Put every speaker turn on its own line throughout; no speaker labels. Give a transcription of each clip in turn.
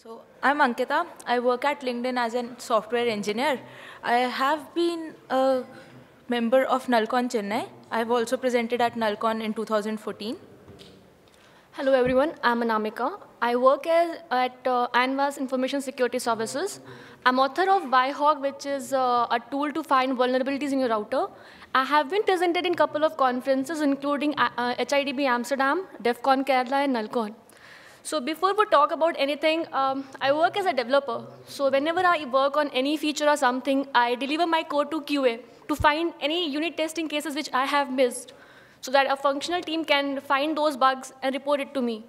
So I'm Ankita. I work at LinkedIn as a software engineer. I have been a member of Nullcon Chennai. I've also presented at Nullcon in 2014.
Hello everyone, I'm Anamika. I work as, at uh, Anvas Information Security Services. I'm author of WiHawk, which is uh, a tool to find vulnerabilities in your router. I have been presented in a couple of conferences, including uh, HITB Amsterdam, DEF CON Kerala, and Nullcon. So before we talk about anything, um, I work as a developer. So whenever I work on any feature or something, I deliver my code to QA to find any unit testing cases which I have missed so that a functional team can find those bugs and report it to me.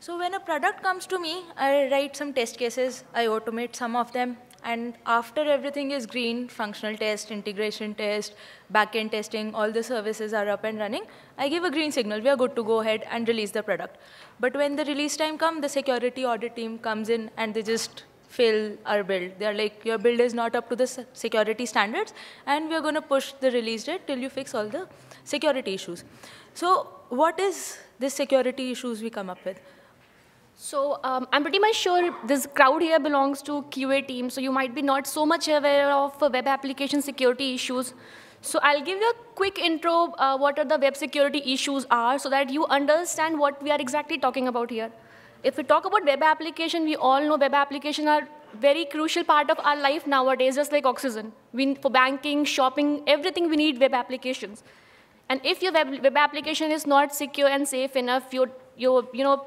So when a product comes to me, I write some test cases, I automate some of them, and after everything is green, functional test, integration test, backend testing, all the services are up and running, I give a green signal. We are good to go ahead and release the product. But when the release time comes, the security audit team comes in and they just fail our build. They're like, your build is not up to the security standards, and we're going to push the release date till you fix all the security issues. So what is this security issues we come up with?
So um, I'm pretty much sure this crowd here belongs to QA team, so you might be not so much aware of web application security issues. So I'll give you a quick intro uh, what are the web security issues are so that you understand what we are exactly talking about here. If we talk about web application, we all know web application are very crucial part of our life nowadays, just like oxygen. We, for banking, shopping, everything we need web applications. And if your web, web application is not secure and safe enough, you, you, you know,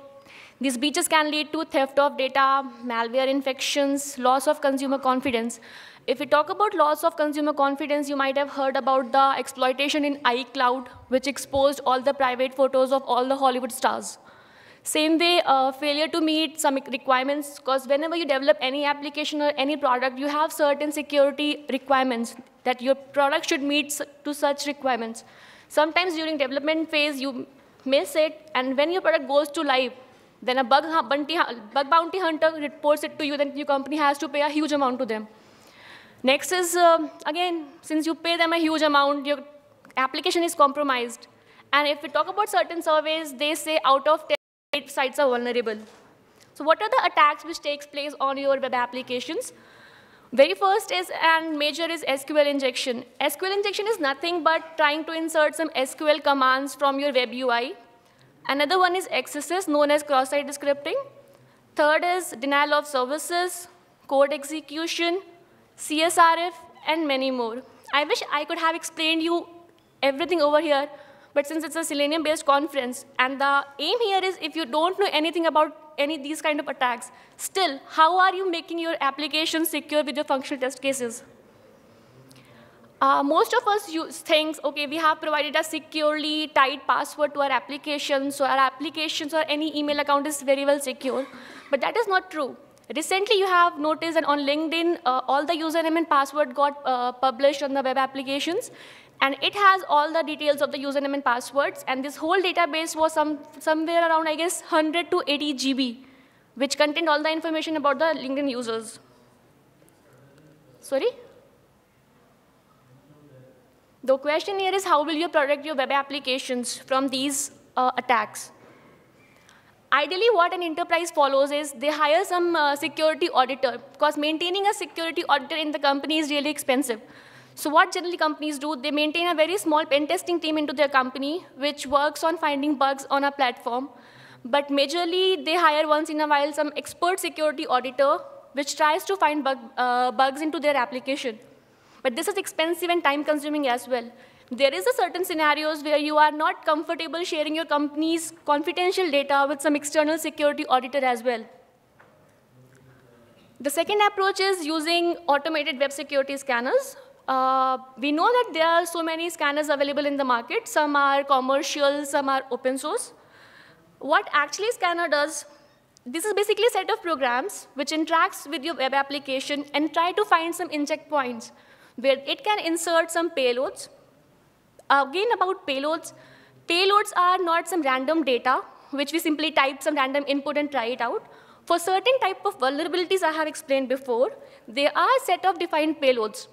these breaches can lead to theft of data, malware infections, loss of consumer confidence. If we talk about loss of consumer confidence, you might have heard about the exploitation in iCloud, which exposed all the private photos of all the Hollywood stars. Same way, uh, failure to meet some requirements, because whenever you develop any application or any product, you have certain security requirements that your product should meet to such requirements. Sometimes during development phase, you miss it, and when your product goes to live, then a bug, bounty, bug bounty hunter reports it to you, then your company has to pay a huge amount to them. Next is, uh, again, since you pay them a huge amount, your application is compromised. And if we talk about certain surveys, they say out of 10, 8 sites are vulnerable. So what are the attacks which takes place on your web applications? Very first is, and major is SQL injection. SQL injection is nothing but trying to insert some SQL commands from your web UI Another one is XSS, known as cross-site scripting. Third is denial of services, code execution, CSRF, and many more. I wish I could have explained you everything over here, but since it's a Selenium-based conference, and the aim here is if you don't know anything about any these kind of attacks, still, how are you making your application secure with your functional test cases? Uh, most of us use okay, we have provided a securely tied password to our application, so our applications or any email account is very well secure. But that is not true. Recently, you have noticed that on LinkedIn, uh, all the username and password got uh, published on the web applications, and it has all the details of the username and passwords, and this whole database was some, somewhere around, I guess, 100 to 80 GB, which contained all the information about the LinkedIn users. Sorry? The question here is how will you protect your web applications from these uh, attacks? Ideally, what an enterprise follows is they hire some uh, security auditor because maintaining a security auditor in the company is really expensive. So what generally companies do, they maintain a very small pen testing team into their company, which works on finding bugs on a platform. But majorly, they hire once in a while some expert security auditor, which tries to find bug, uh, bugs into their application. But this is expensive and time consuming as well. There is a certain scenarios where you are not comfortable sharing your company's confidential data with some external security auditor as well. The second approach is using automated web security scanners. Uh, we know that there are so many scanners available in the market. Some are commercial, some are open source. What actually scanner does, this is basically a set of programs which interacts with your web application and try to find some inject points where it can insert some payloads. Again, about payloads, payloads are not some random data, which we simply type some random input and try it out. For certain type of vulnerabilities I have explained before, there are a set of defined payloads.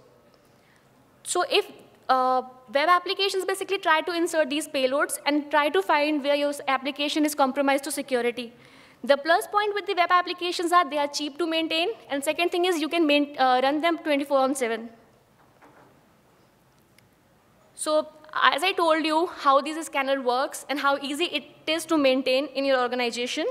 So if uh, web applications basically try to insert these payloads and try to find where your application is compromised to security. The plus point with the web applications are they are cheap to maintain, and second thing is you can uh, run them 24 on 7. So as I told you how this scanner works and how easy it is to maintain in your organization,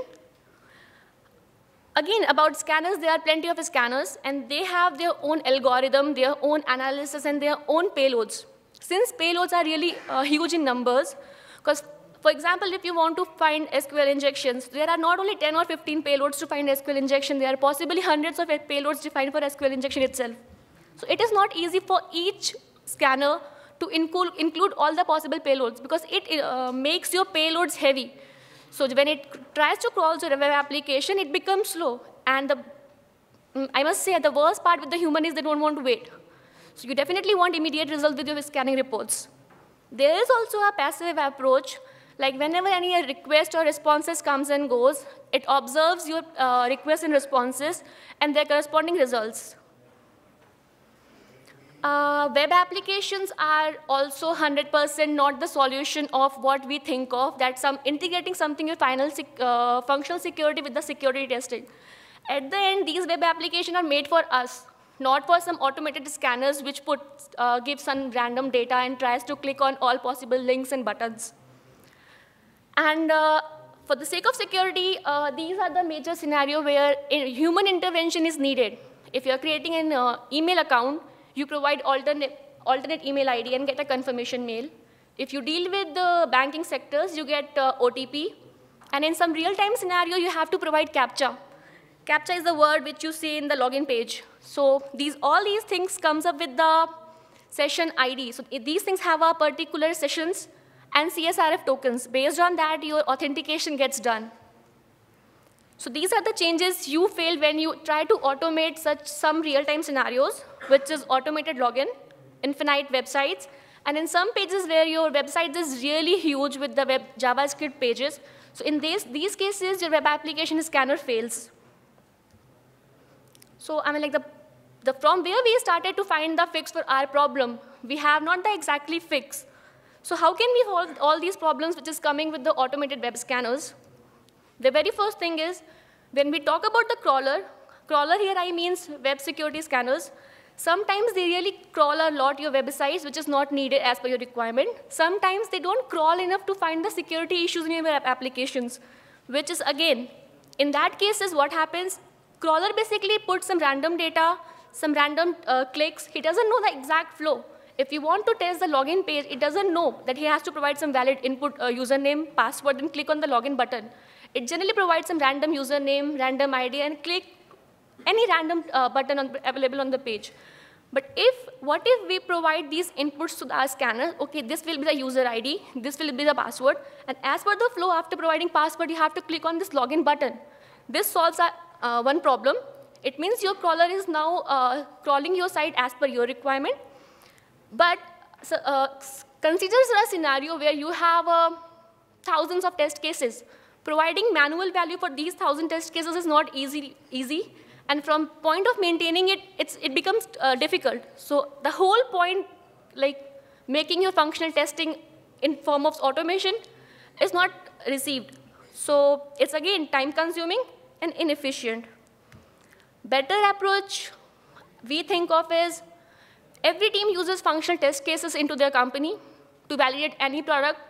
again, about scanners, there are plenty of scanners, and they have their own algorithm, their own analysis, and their own payloads. Since payloads are really uh, huge in numbers, because for example, if you want to find SQL injections, there are not only 10 or 15 payloads to find SQL injection, there are possibly hundreds of payloads defined for SQL injection itself. So it is not easy for each scanner to include, include all the possible payloads because it uh, makes your payloads heavy. So when it tries to crawl to a web application, it becomes slow. And the, mm, I must say, the worst part with the human is they don't want to wait. So you definitely want immediate results with your scanning reports. There is also a passive approach, like whenever any request or responses comes and goes, it observes your uh, requests and responses and their corresponding results. Uh, web applications are also 100% not the solution of what we think of, that some integrating something with final sec uh, functional security with the security testing. At the end, these web applications are made for us, not for some automated scanners which put, uh, give some random data and tries to click on all possible links and buttons. And uh, for the sake of security, uh, these are the major scenario where human intervention is needed. If you're creating an uh, email account, you provide alternate, alternate email ID and get a confirmation mail. If you deal with the banking sectors, you get uh, OTP. And in some real-time scenario, you have to provide CAPTCHA. CAPTCHA is the word which you see in the login page. So these, all these things comes up with the session ID. So these things have a particular sessions and CSRF tokens. Based on that, your authentication gets done. So these are the changes you fail when you try to automate such some real-time scenarios, which is automated login, infinite websites, and in some pages where your website is really huge with the web JavaScript pages, so in these, these cases, your web application scanner fails. So I mean, like the, the from where we started to find the fix for our problem, we have not the exactly fix. So how can we solve all these problems which is coming with the automated web scanners? The very first thing is, when we talk about the crawler, crawler here I means web security scanners, sometimes they really crawl a lot your websites, which is not needed as per your requirement. Sometimes they don't crawl enough to find the security issues in your applications, which is again, in that case is what happens, crawler basically puts some random data, some random uh, clicks, he doesn't know the exact flow. If you want to test the login page, it doesn't know that he has to provide some valid input uh, username, password, and click on the login button. It generally provides some random username, random ID, and click any random uh, button on, available on the page. But if, what if we provide these inputs to our scanner? Okay, this will be the user ID, this will be the password, and as per the flow, after providing password, you have to click on this login button. This solves uh, one problem. It means your crawler is now uh, crawling your site as per your requirement. But so, uh, consider a scenario where you have uh, thousands of test cases. Providing manual value for these 1,000 test cases is not easy, easy. And from point of maintaining it, it becomes uh, difficult. So the whole point, like making your functional testing in form of automation is not received. So it's again time consuming and inefficient. Better approach we think of is every team uses functional test cases into their company to validate any product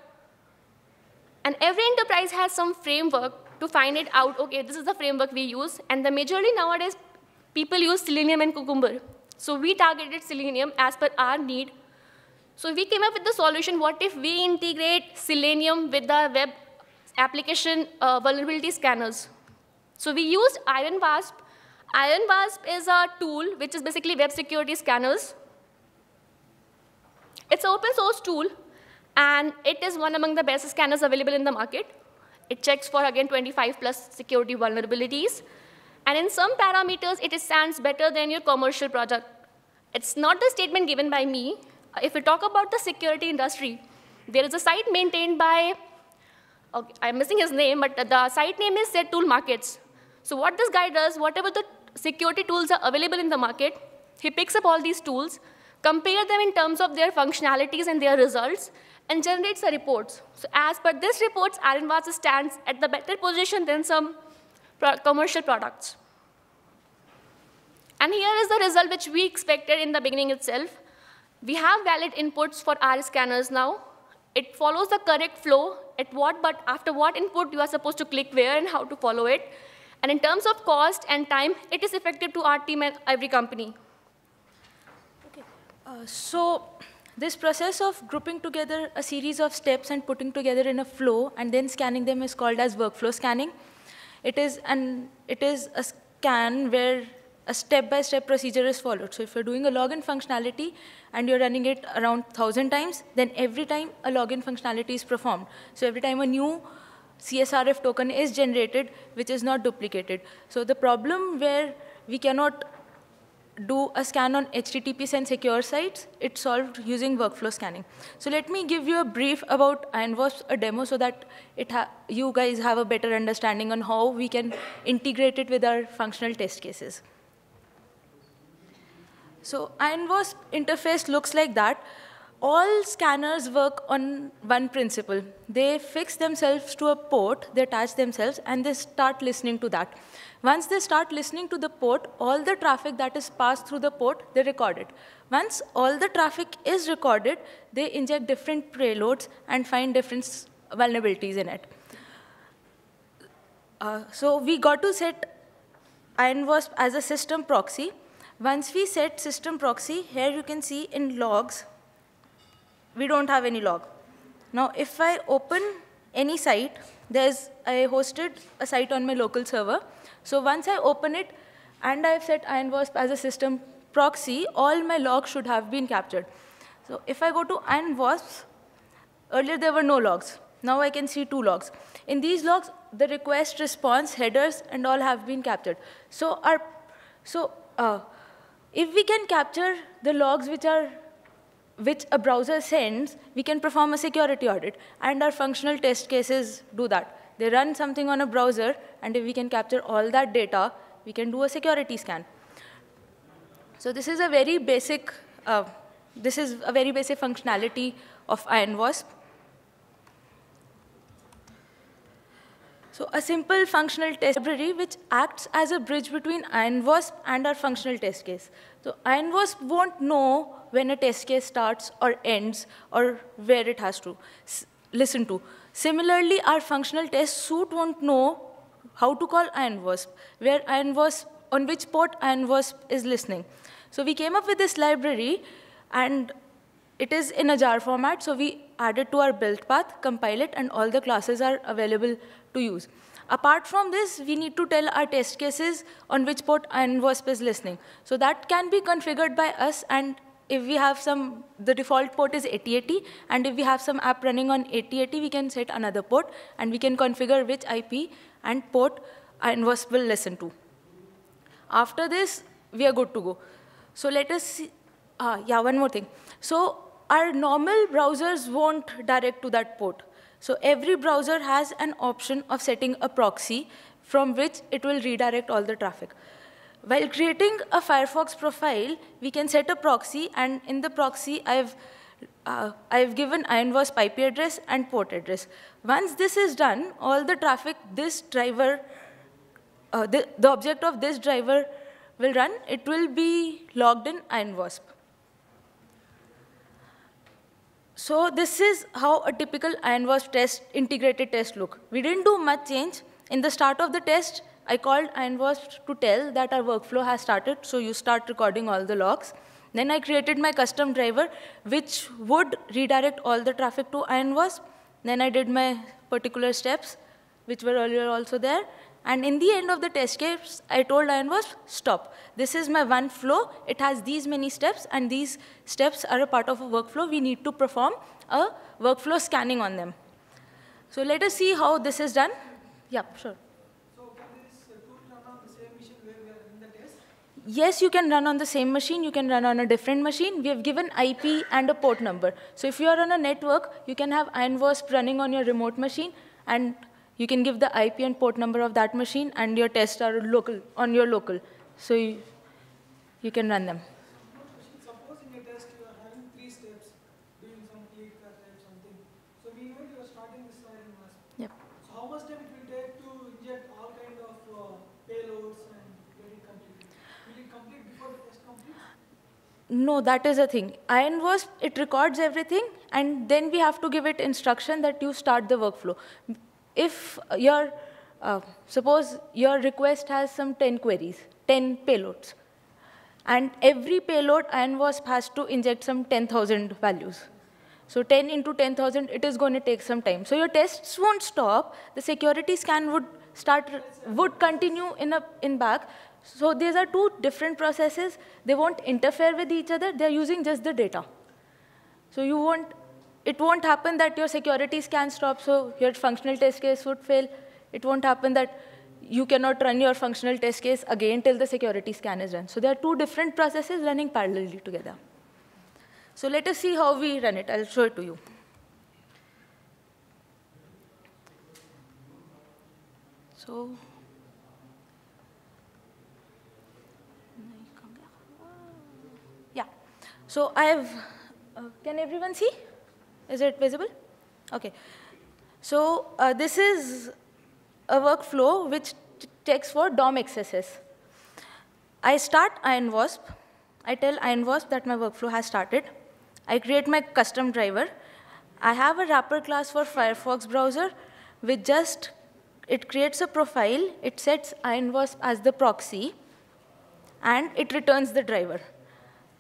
and every enterprise has some framework to find it out, okay, this is the framework we use. And the majorly nowadays, people use Selenium and Cucumber. So we targeted Selenium as per our need. So we came up with the solution, what if we integrate Selenium with the web application uh, vulnerability scanners? So we used IronWasp. Iron is a tool which is basically web security scanners. It's an open source tool and it is one among the best scanners available in the market. It checks for, again, 25 plus security vulnerabilities. And in some parameters, it stands better than your commercial product. It's not the statement given by me. If we talk about the security industry, there is a site maintained by, okay, I'm missing his name, but the site name is SecToolMarkets. So what this guy does, whatever the security tools are available in the market, he picks up all these tools, compare them in terms of their functionalities and their results, and generates the reports. So as per this reports, IronWasp stands at the better position than some pro commercial products. And here is the result which we expected in the beginning itself. We have valid inputs for our scanners now. It follows the correct flow at what, but after what input you are supposed to click where and how to follow it. And in terms of cost and time, it is effective to our team and every company.
Okay. Uh, so this process of grouping together a series of steps and putting together in a flow and then scanning them is called as workflow scanning. It is, an, it is a scan where a step-by-step -step procedure is followed. So if you're doing a login functionality and you're running it around 1,000 times, then every time a login functionality is performed. So every time a new CSRF token is generated, which is not duplicated. So the problem where we cannot do a scan on HTTPS and secure sites, it's solved using workflow scanning. So let me give you a brief about IronWasp, a demo, so that it you guys have a better understanding on how we can integrate it with our functional test cases. So IronWasp interface looks like that all scanners work on one principle. They fix themselves to a port, they attach themselves, and they start listening to that. Once they start listening to the port, all the traffic that is passed through the port, they record it. Once all the traffic is recorded, they inject different payloads and find different vulnerabilities in it. Uh, so we got to set IronWasp as a system proxy. Once we set system proxy, here you can see in logs, we don't have any log. Now, if I open any site, there's, I hosted a site on my local server. So once I open it, and I've set IronWasp as a system proxy, all my logs should have been captured. So if I go to IronWasp, earlier there were no logs. Now I can see two logs. In these logs, the request, response, headers, and all have been captured. So, our, so uh, if we can capture the logs which are which a browser sends, we can perform a security audit. And our functional test cases do that. They run something on a browser, and if we can capture all that data, we can do a security scan. So this is a very basic, uh, this is a very basic functionality of IronWasp. So a simple functional test library which acts as a bridge between IronWasp and our functional test case. So IronWasp won't know when a test case starts or ends or where it has to listen to. Similarly, our functional test suite won't know how to call IronWasp, where IronWasp, on which port IronWasp is listening. So we came up with this library, and it is in a jar format, so we add it to our build path, compile it, and all the classes are available to use. Apart from this, we need to tell our test cases on which port IronWasp is listening. So that can be configured by us, and if we have some, the default port is 8080, and if we have some app running on 8080, we can set another port, and we can configure which IP and port IronWasp will listen to. After this, we are good to go. So let us see, uh, yeah, one more thing. So our normal browsers won't direct to that port. So every browser has an option of setting a proxy from which it will redirect all the traffic. While creating a Firefox profile, we can set a proxy, and in the proxy, I've, uh, I've given IronWasp IP address and port address. Once this is done, all the traffic this driver, uh, the, the object of this driver will run, it will be logged in IronWasp. So this is how a typical IronWasp test, integrated test look. We didn't do much change. In the start of the test, I called IronWasp to tell that our workflow has started, so you start recording all the logs. Then I created my custom driver, which would redirect all the traffic to IronWasp. Then I did my particular steps, which were earlier also there. And in the end of the test case, I told IronWasp, stop. This is my one flow. It has these many steps, and these steps are a part of a workflow. We need to perform a workflow scanning on them. So let us see how this is done. Yeah, sure. yes, you can run on the same machine, you can run on a different machine. We have given IP and a port number. So if you are on a network, you can have IronWasp running on your remote machine, and you can give the IP and port number of that machine, and your tests are local on your local. So you, you can run them.
So.
Yep.
How much time it will take to inject all of payloads and get it?
No, that is a thing. IronWasp, it records everything, and then we have to give it instruction that you start the workflow. If your, uh, suppose your request has some 10 queries, 10 payloads, and every payload IronWasp has to inject some 10,000 values. So 10 into 10,000, it is going to take some time. So your tests won't stop. The security scan would start, would continue in, a, in back, so these are two different processes. They won't interfere with each other. They're using just the data. So you won't, it won't happen that your security scan stops, so your functional test case would fail. It won't happen that you cannot run your functional test case again till the security scan is run. So there are two different processes running parallelly together. So let us see how we run it. I'll show it to you. So yeah. So I have, uh, can everyone see? Is it visible? Okay. So uh, this is a workflow which takes for DOM XSS. I start IronWasp. I tell IronWasp that my workflow has started. I create my custom driver. I have a wrapper class for Firefox browser which just, it creates a profile, it sets IronWasp as the proxy, and it returns the driver.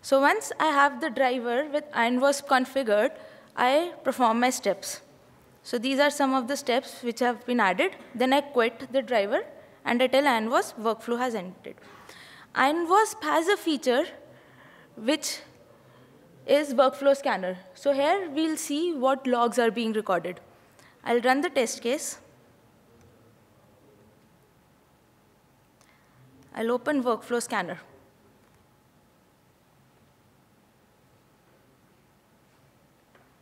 So once I have the driver with IronWasp configured, I perform my steps. So these are some of the steps which have been added. Then I quit the driver, and I tell IronWasp workflow has ended. IronWasp has a feature which is workflow scanner. So here we'll see what logs are being recorded. I'll run the test case. I'll open workflow scanner.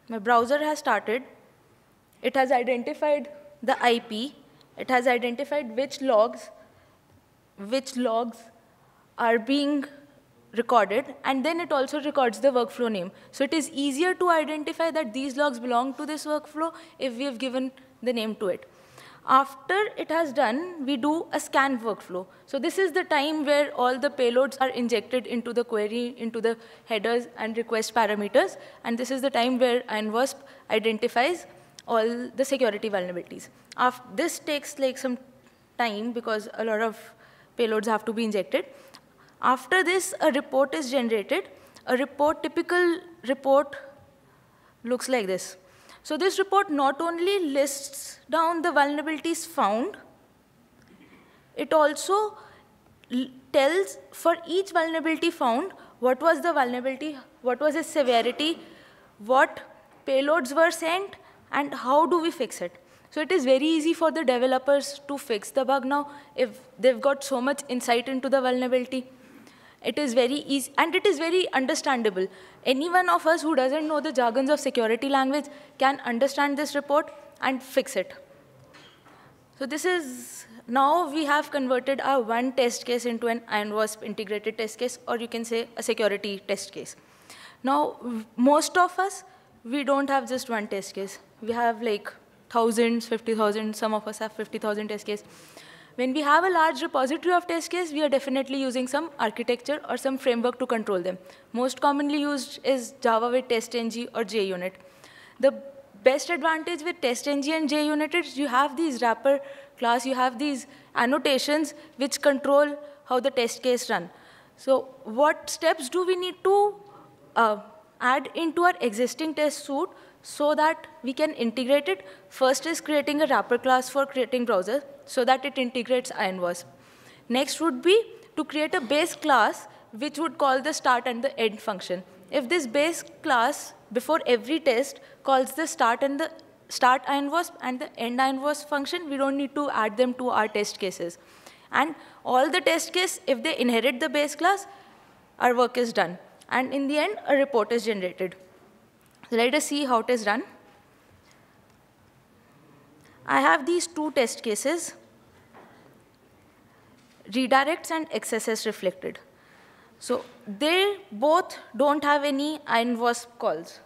My browser has started. It has identified the IP. It has identified which logs, which logs are being recorded, and then it also records the workflow name. So it is easier to identify that these logs belong to this workflow if we have given the name to it. After it has done, we do a scan workflow. So this is the time where all the payloads are injected into the query, into the headers and request parameters. And this is the time where IronWasp identifies all the security vulnerabilities. After, this takes like some time because a lot of payloads have to be injected. After this, a report is generated. A report, typical report looks like this. So this report not only lists down the vulnerabilities found, it also tells for each vulnerability found what was the vulnerability, what was its severity, what payloads were sent, and how do we fix it. So it is very easy for the developers to fix the bug now if they've got so much insight into the vulnerability. It is very easy, and it is very understandable. Any one of us who doesn't know the jargons of security language can understand this report and fix it. So this is, now we have converted our one test case into an IronWasp integrated test case, or you can say a security test case. Now, most of us, we don't have just one test case. We have like thousands, 50,000, some of us have 50,000 test case. When we have a large repository of test case, we are definitely using some architecture or some framework to control them. Most commonly used is Java with TestNG or JUnit. The best advantage with TestNG and JUnit is you have these wrapper class, you have these annotations which control how the test case run. So what steps do we need to uh, add into our existing test suite so that we can integrate it? First is creating a wrapper class for creating browsers so that it integrates IronWasp. Next would be to create a base class which would call the start and the end function. If this base class before every test calls the start and the start IronWasp and the end IronWasp function, we don't need to add them to our test cases. And all the test case, if they inherit the base class, our work is done. And in the end, a report is generated. So let us see how it is run. I have these two test cases, redirects and XSS reflected. So they both don't have any IronWasp calls.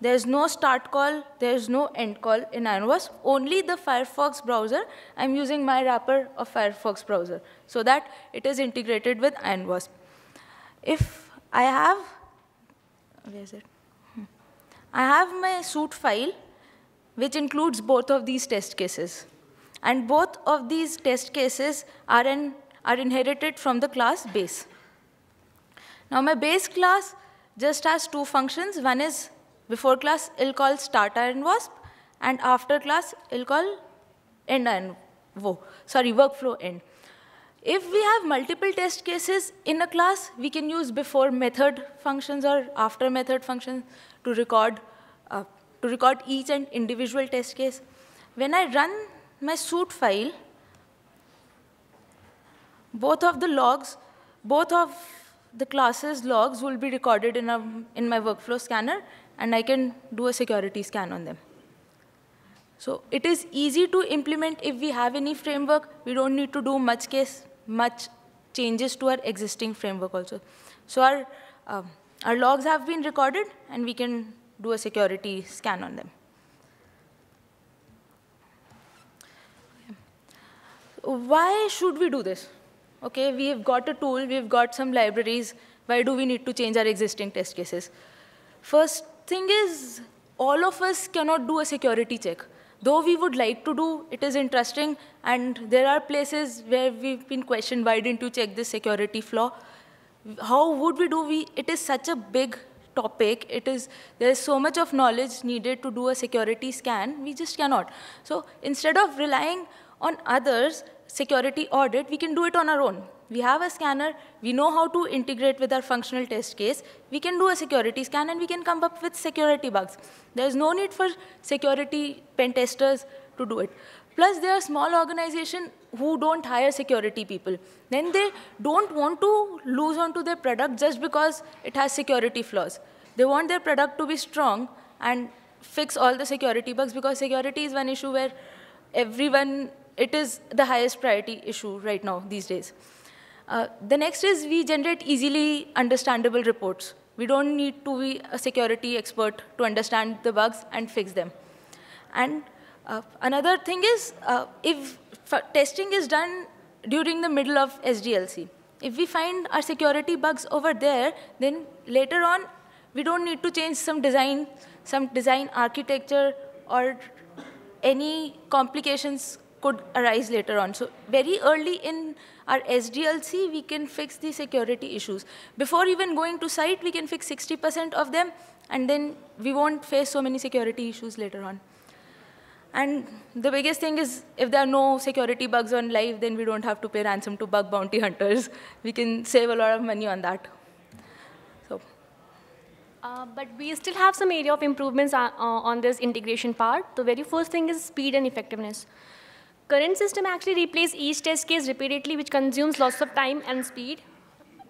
There's no start call, there's no end call in IronWasp, only the Firefox browser. I'm using my wrapper of Firefox browser so that it is integrated with IronWasp. If I have, where is it? I have my suit file, which includes both of these test cases. And both of these test cases are, in, are inherited from the class base. Now my base class just has two functions. One is before class, it'll call start iron wasp, and after class, it'll call end iron, wo, sorry, workflow end. If we have multiple test cases in a class, we can use before method functions or after method functions to record, uh, to record each and individual test case. When I run my suit file, both of the logs, both of the classes logs will be recorded in, a, in my workflow scanner, and I can do a security scan on them. So it is easy to implement if we have any framework. We don't need to do much case much changes to our existing framework also. So our, uh, our logs have been recorded, and we can do a security scan on them. Why should we do this? Okay, we've got a tool, we've got some libraries. Why do we need to change our existing test cases? First thing is, all of us cannot do a security check. Though we would like to do, it is interesting, and there are places where we've been questioned, why didn't you check this security flaw? How would we do? We, it is such a big topic. It is, there is so much of knowledge needed to do a security scan, we just cannot. So instead of relying on others, security audit, we can do it on our own. We have a scanner, we know how to integrate with our functional test case, we can do a security scan and we can come up with security bugs. There's no need for security pen testers to do it. Plus, there are small organizations who don't hire security people. Then they don't want to lose onto their product just because it has security flaws. They want their product to be strong and fix all the security bugs because security is one issue where everyone, it is the highest priority issue right now these days. Uh, the next is we generate easily understandable reports. We don't need to be a security expert to understand the bugs and fix them. And uh, another thing is, uh, if testing is done during the middle of SDLC, if we find our security bugs over there, then later on, we don't need to change some design, some design architecture or any complications could arise later on. So very early in our SDLC, we can fix the security issues. Before even going to site, we can fix 60% of them, and then we won't face so many security issues later on. And the biggest thing is, if there are no security bugs on live, then we don't have to pay ransom to bug bounty hunters. We can save a lot of money on that. So.
Uh, but we still have some area of improvements on, uh, on this integration part. The very first thing is speed and effectiveness. Current system actually replaces each test case repeatedly, which consumes lots of time and speed.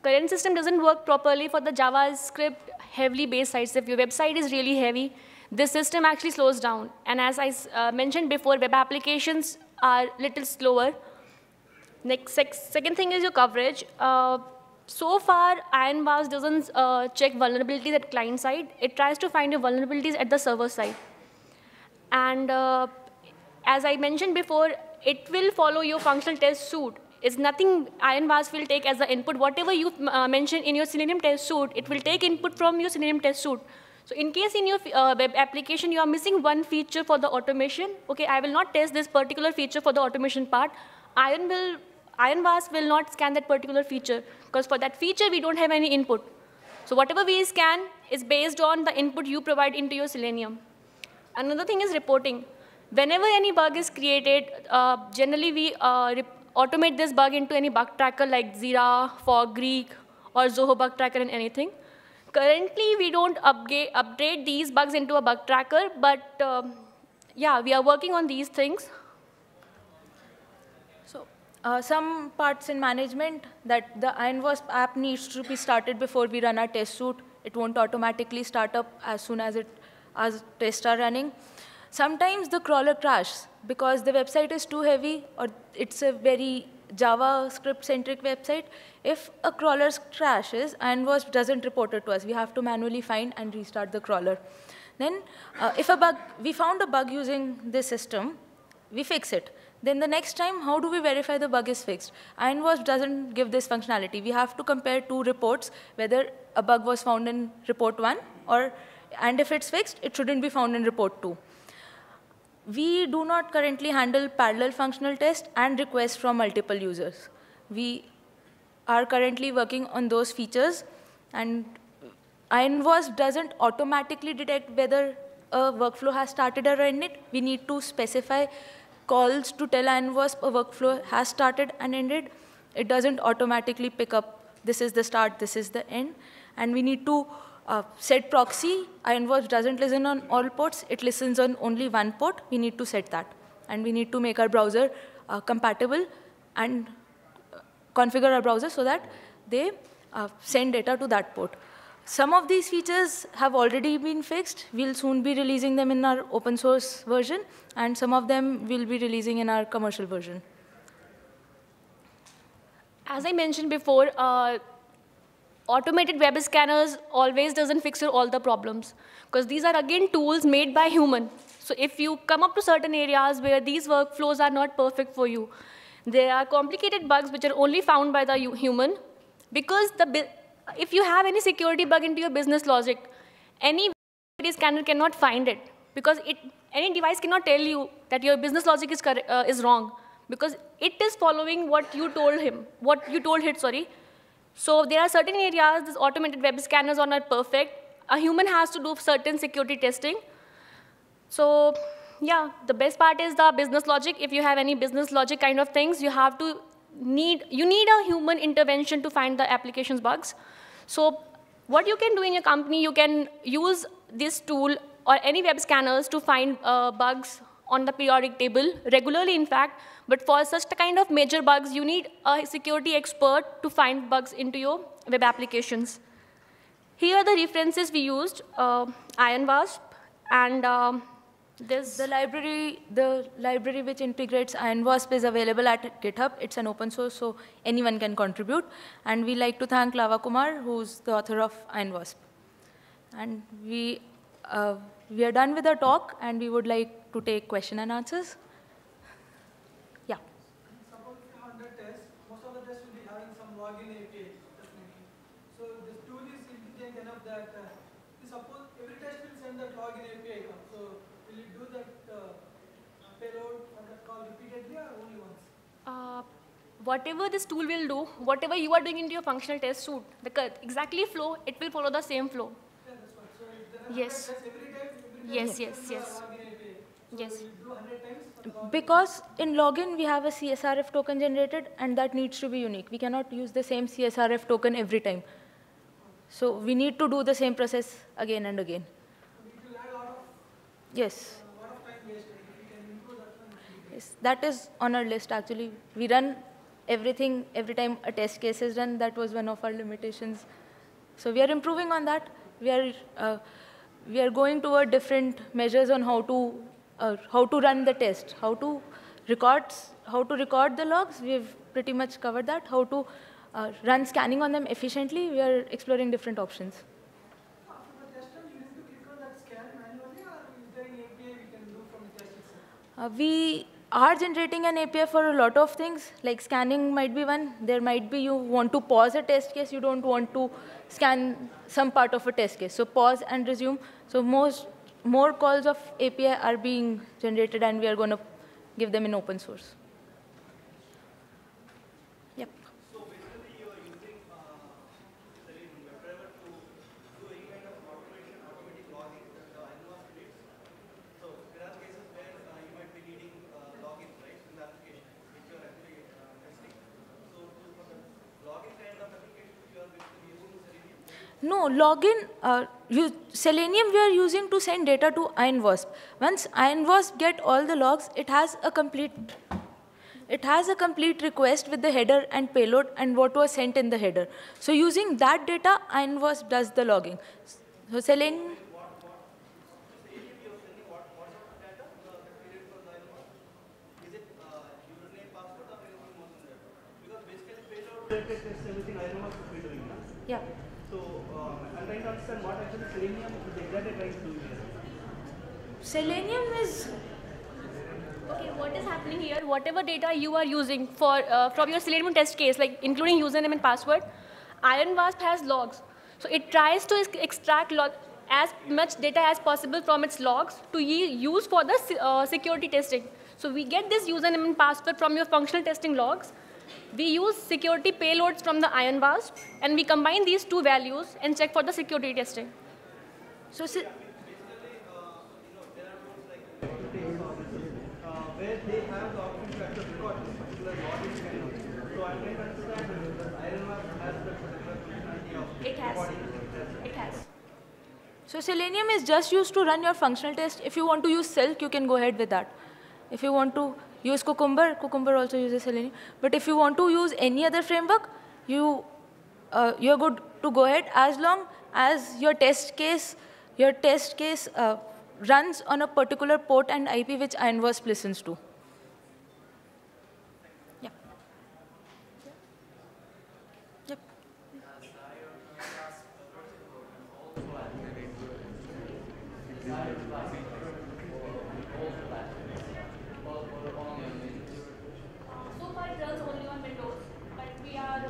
Current system doesn't work properly for the JavaScript heavily based sites. If your website is really heavy, this system actually slows down. And as I uh, mentioned before, web applications are little slower. Next, second thing is your coverage. Uh, so far, IronWasp doesn't uh, check vulnerabilities at client side. It tries to find your vulnerabilities at the server side. And uh, as I mentioned before, it will follow your functional test suite. It's nothing IronWasp will take as the input. Whatever you uh, mention in your Selenium test suite, it will take input from your Selenium test suite. So in case in your uh, web application you are missing one feature for the automation, okay, I will not test this particular feature for the automation part. Iron will, IronWasp will not scan that particular feature because for that feature we don't have any input. So whatever we scan is based on the input you provide into your Selenium. Another thing is reporting. Whenever any bug is created, uh, generally we uh, automate this bug into any bug tracker like Jira, for Greek, or Zoho bug tracker and anything. Currently, we don't update, these bugs into a bug tracker, but um, yeah, we are working on these things.
So uh, some parts in management that the IronWasp app needs to be started before we run our test suite. It won't automatically start up as soon as it as tests are running. Sometimes the crawler crashes because the website is too heavy or it's a very JavaScript-centric website. If a crawler crashes and was doesn't report it to us, we have to manually find and restart the crawler. Then uh, if a bug, we found a bug using this system, we fix it. then the next time, how do we verify the bug is fixed? IronWasp doesn't give this functionality. We have to compare two reports, whether a bug was found in report one, or, and if it's fixed, it shouldn't be found in report two. We do not currently handle parallel functional tests and requests from multiple users. We are currently working on those features, and IronWasp doesn't automatically detect whether a workflow has started or ended. We need to specify calls to tell IronWasp a workflow has started and ended. It doesn't automatically pick up this is the start, this is the end. And we need to uh, set proxy. IronWasp doesn't listen on all ports. It listens on only one port. We need to set that. And we need to make our browser uh, compatible and uh, configure our browser so that they uh, send data to that port. Some of these features have already been fixed. We'll soon be releasing them in our open source version, and some of them we'll be releasing in our commercial version.
As I mentioned before, uh, automated web scanners always doesn't fix all the problems because these are again tools made by human. So if you come up to certain areas where these workflows are not perfect for you, there are complicated bugs which are only found by the human because the if you have any security bug into your business logic, any scanner cannot find it because it, any device cannot tell you that your business logic is, uh, is wrong because it is following what you told him, what you told it, sorry. So there are certain areas, these automated web scanners are not perfect. A human has to do certain security testing. So yeah, the best part is the business logic. If you have any business logic kind of things, you have to need, you need a human intervention to find the application's bugs. So what you can do in your company, you can use this tool or any web scanners to find uh, bugs on the periodic table, regularly in fact, but for such kind of major bugs, you need a security expert to find bugs into your web applications. Here are the references we used, uh, IronWasp, and um, this
the library, the library which integrates IronWasp is available at GitHub. It's an open source, so anyone can contribute. And we like to thank Lavakumar, who's the author of IronWasp. And we, uh, we are done with our talk, and we would like to take question and answers.
Yeah. Suppose under test, most of the tests will be having some login API, definitely. So this tool is intelligent enough that uh, suppose every test will send that login API. So Will you do that uh, payload or that call repeatedly or only once? Uh,
whatever this tool will do, whatever you are doing into your functional test suite, the exactly flow, it will follow the same flow.
Yes.
Yes, yes, yes. Yes.
Because in login we have a CSRF token generated and that needs to be unique. We cannot use the same CSRF token every time. So we need to do the same process again and again. Yes. Yes, that is on our list actually. We run everything every time a test case is run. That was one of our limitations. So we are improving on that. We are uh, we are going toward different measures on how to uh, how to run the test, how to record how to record the logs. We've pretty much covered that. How to uh, run scanning on them efficiently. We are exploring different options. Uh, we are generating an API for a lot of things, like scanning might be one. There might be you want to pause a test case, you don't want to scan some part of a test case. So pause and resume. So most more calls of API are being generated and we are going to give them in open source. No, login, uh, you, Selenium we are using to send data to IronWasp. Once IronWasp get all the logs, it has a complete, it has a complete request with the header and payload and what was sent in the header. So using that data, IronWasp does the logging. So Selenium, Yeah. Selenium is exactly trying to do here? Selenium is...
Okay, what is happening? here, whatever data you are using for, uh, from your Selenium test case, like including username and password, IronWasp has logs. So it tries to extract as much data as possible from its logs to use for the uh, security testing. So we get this username and password from your functional testing logs. We use security payloads from the IronWasp, and we combine these two values and check for the security testing. So,
where they have the option to access record this particular kind So I'm trying to understand whether IronWasp has the particular functionality of
it has. It has.
So Selenium is just used to run your functional test. If you want to use Silk, you can go ahead with that. If you want to use Cucumber, Cucumber also uses Selenium. But if you want to use any other framework, you, uh, you're good to go ahead as long as your test case, your test case uh, runs on a particular port and IP which IronWasp listens to. Yeah. Yep.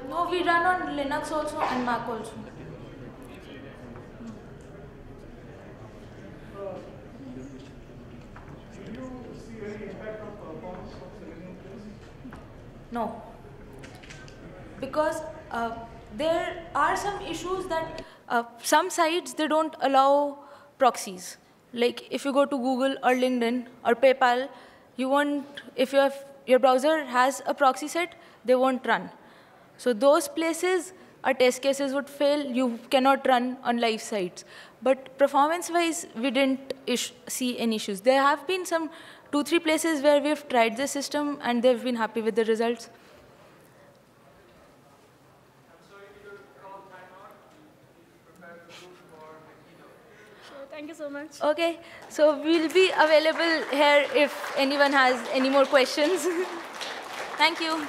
No, we run on Linux also and Mac also. No. Because uh, there are some issues that uh, some sites, they don't allow proxies. Like if you go to Google or LinkedIn or PayPal, you won't, if your, your browser has a proxy set, they won't run. So those places, our test cases would fail. You cannot run on live sites. But performance-wise, we didn't see any issues. There have been some two, three places where we've tried the system and they've been happy with the results.
Thank you so much.
Okay, so we'll be available here if anyone has any more questions. Thank you.